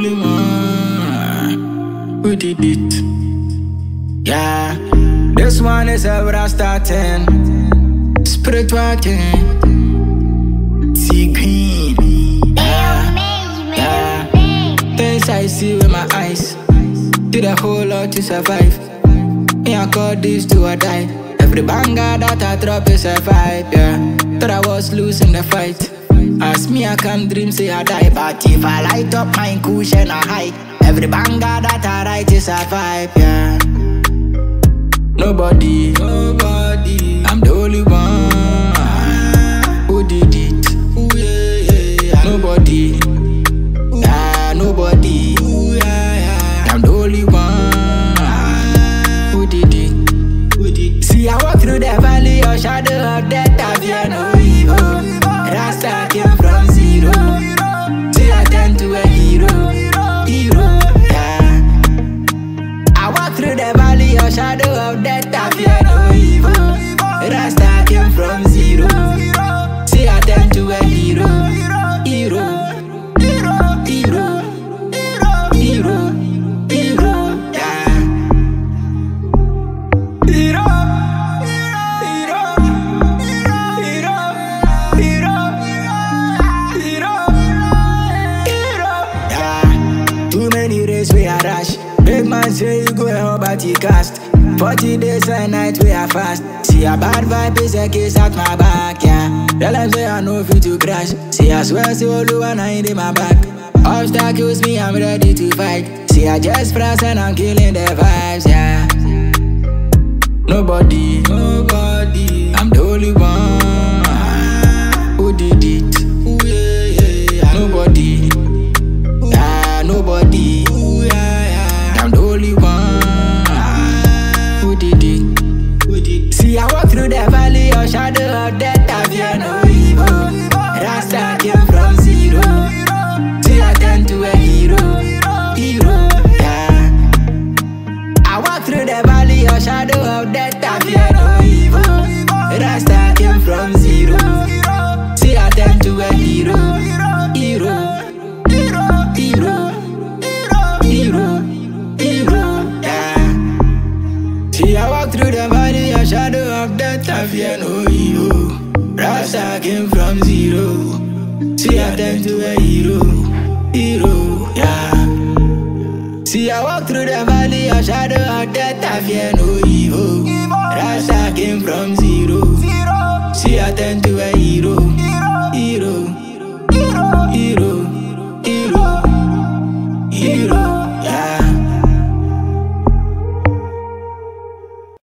only one who did it. Yeah, this one is ever starting. Spiritual king. See green. Yeah, yeah. Things I see with my eyes. Did a whole lot to survive. Me, I call this to a die. Every banger that I drop is a vibe, yeah. Thought I was losing the fight. As me, I can dream, say I die. But if I light up my cushion, I hide. Every banger that I write is a vibe, yeah. Nobody, nobody. I'm the only one who did it. Ooh. Nobody, ah, nobody. Ooh, race we are rush. Big man say you go home but he cast. 40 days and nights we are fast. See a bad vibe is a case at my back, yeah. Tell them say I know fit to crash. See I swear say one I in my back. Obstacles me, I'm ready to fight. See I just press and I'm killing the vibes, yeah. Nobody, nobody. I'm the only one who did it. Nobody, ah, nobody. Ooh, See, I walk through the valley of shadow of death. I fear no evil. Rasta came from zero. See, I turn to a hero. Hero, yeah. I walk through the valley of shadow of death. I fear no fear no evil. Rasta came from zero. See, I turn to a hero. Hero. Yeah. See, I walk through the valley of shadow of death. I fear no evil. Rasta came from zero. See, I turn to a hero. Hero. Hero. Hero. Hero.